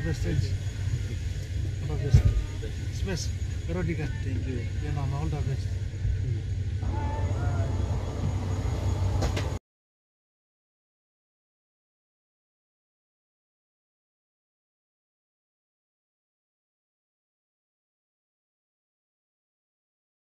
bastante. All the best. It's thank you. You're all the best.